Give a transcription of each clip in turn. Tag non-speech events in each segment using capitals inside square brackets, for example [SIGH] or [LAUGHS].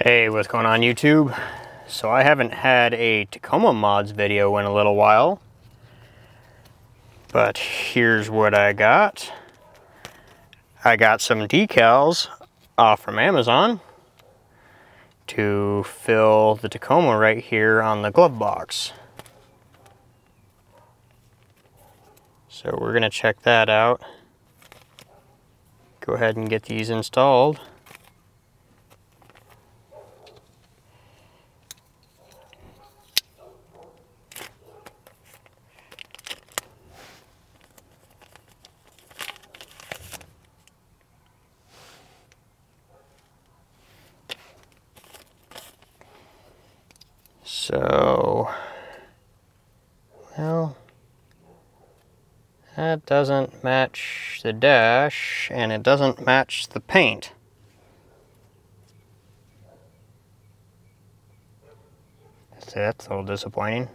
Hey, what's going on YouTube? So I haven't had a Tacoma mods video in a little while. But here's what I got. I got some decals off from Amazon to fill the Tacoma right here on the glove box. So we're gonna check that out. Go ahead and get these installed. So, well, that doesn't match the dash and it doesn't match the paint. That's a little disappointing.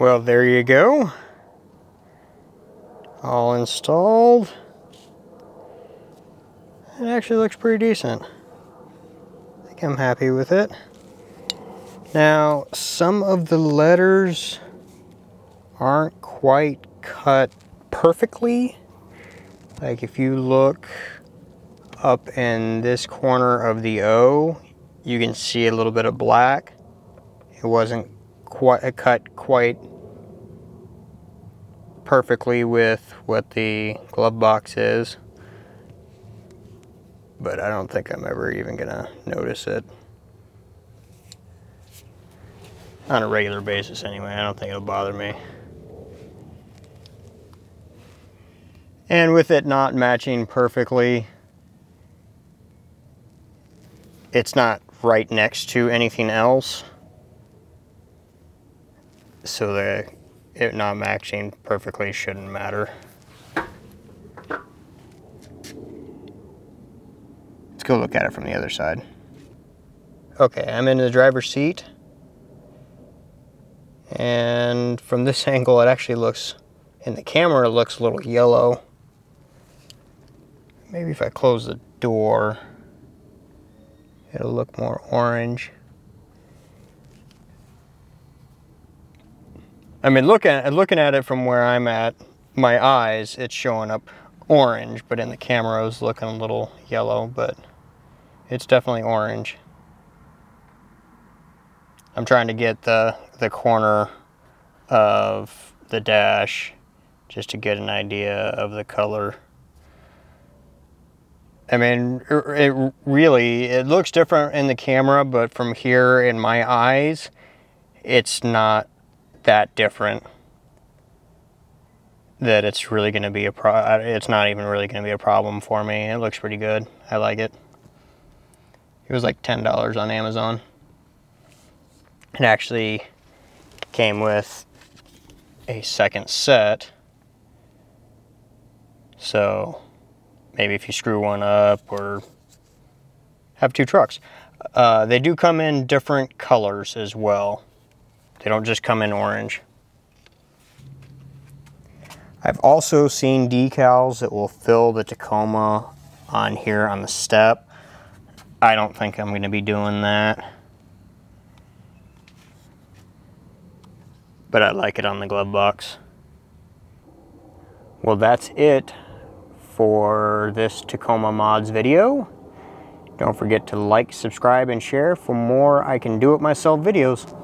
Well, there you go. All installed. It actually looks pretty decent. I think I'm happy with it. Now, some of the letters aren't quite cut perfectly. Like if you look up in this corner of the O, you can see a little bit of black. It wasn't quite cut quite perfectly with what the glove box is. But I don't think I'm ever even gonna notice it. On a regular basis anyway, I don't think it'll bother me. And with it not matching perfectly, it's not right next to anything else. So the it not matching perfectly shouldn't matter. Let's go look at it from the other side. Okay, I'm in the driver's seat. And from this [LAUGHS] angle, it actually looks, in the camera, it looks a little yellow. Maybe if I close the door, it'll look more orange. I mean, looking at, looking at it from where I'm at, my eyes, it's showing up orange, but in the camera it's looking a little yellow, but It's definitely orange. I'm trying to get the, the corner of the dash just to get an idea of the color. I mean, it really, it looks different in the camera, but from here in my eyes, it's not that different that it's really going to be a pro it's not even really going to be a problem for me. It looks pretty good. I like it. It was like $10 on amazon. It actually came with a second set. So maybe if you screw one up or have two trucks. Uh, they do come in different colors as well they don't just come in orange I've also seen decals that will fill the Tacoma on here on the step. I don't think I'm going to be doing that. But I like it on the glove box. Well, that's it for this Tacoma Mods video. Don't forget to like, subscribe, and share for more I Can Do It Myself videos.